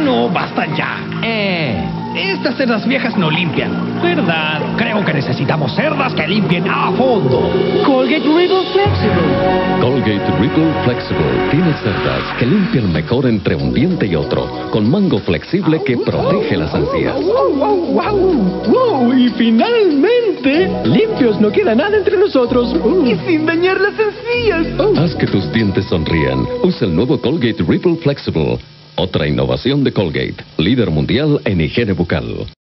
No, basta ya. Eh. Estas cerdas viejas no limpian. ¿Verdad? Creo que necesitamos cerdas que limpien a fondo. Colgate Ripple Flexible. Colgate Ripple Flexible tiene cerdas que limpian mejor entre un diente y otro, con mango flexible que protege las encías. ¡Wow, wow, wow! ¡Wow! Y finalmente, limpios, no queda nada entre nosotros. Y sin dañar las encías. Haz que tus dientes sonrían. Usa el nuevo Colgate Ripple Flexible. Otra innovación de Colgate, líder mundial en higiene bucal.